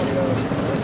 Obrigado.